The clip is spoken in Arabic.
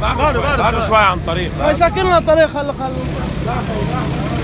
بعده بعده شوية عن طريق. ما الطريق طريق خلي خلي